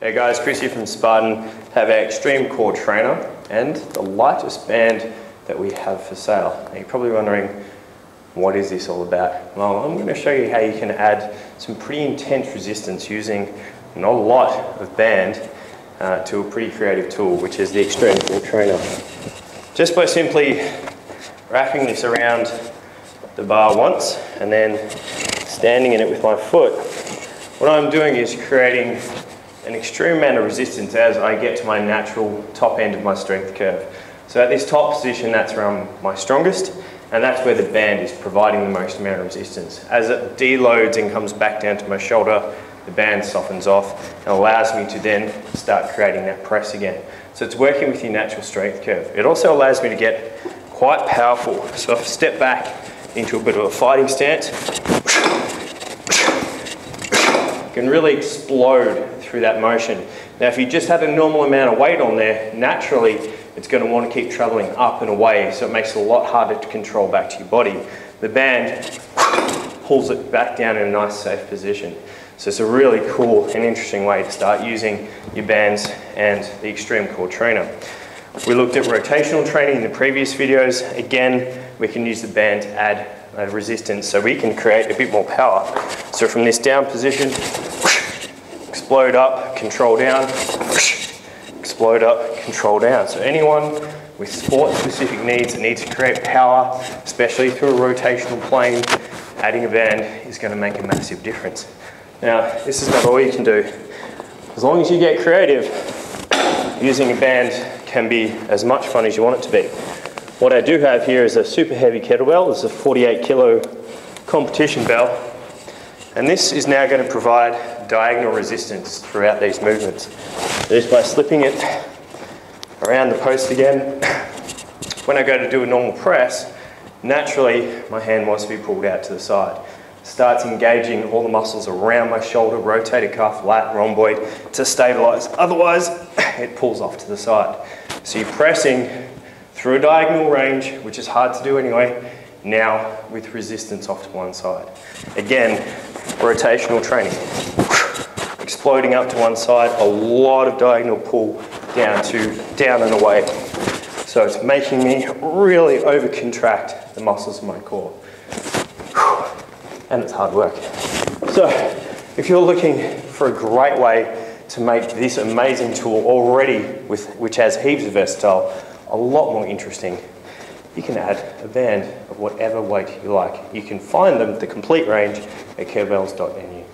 Hey guys, Chris here from Spartan. Have our Extreme Core Trainer and the lightest band that we have for sale. Now you're probably wondering, what is this all about? Well, I'm going to show you how you can add some pretty intense resistance using not a lot of band uh, to a pretty creative tool, which is the Extreme Core Trainer. Just by simply wrapping this around the bar once and then standing in it with my foot, what I'm doing is creating an extreme amount of resistance as I get to my natural top end of my strength curve. So at this top position, that's where I'm my strongest, and that's where the band is providing the most amount of resistance. As it deloads and comes back down to my shoulder, the band softens off and allows me to then start creating that press again. So it's working with your natural strength curve. It also allows me to get quite powerful. So if I step back into a bit of a fighting stance, can really explode through that motion. Now, if you just had a normal amount of weight on there, naturally, it's going to want to keep traveling up and away, so it makes it a lot harder to control back to your body. The band pulls it back down in a nice, safe position. So it's a really cool and interesting way to start using your bands and the Extreme Core Trainer. We looked at rotational training in the previous videos. Again, we can use the band to add uh, resistance so we can create a bit more power. So from this down position, explode up, control down, explode up, control down. So anyone with sport specific needs that needs to create power, especially through a rotational plane, adding a band is going to make a massive difference. Now, this is not all you can do. As long as you get creative, using a band can be as much fun as you want it to be. What I do have here is a super heavy kettlebell. It's a 48 kilo competition bell. And this is now going to provide diagonal resistance throughout these movements. Just by slipping it around the post again, when I go to do a normal press, naturally my hand wants to be pulled out to the side. Starts engaging all the muscles around my shoulder, rotator cuff, lat, rhomboid to stabilize. Otherwise, it pulls off to the side. So you're pressing through a diagonal range, which is hard to do anyway, now with resistance off to one side. Again, rotational training. Exploding up to one side, a lot of diagonal pull down to down and away. So it's making me really over contract the muscles of my core. And it's hard work. So if you're looking for a great way to make this amazing tool already with which has heaps of versatile a lot more interesting, you can add a band of whatever weight you like. You can find them, the complete range, at kettlebells.nu.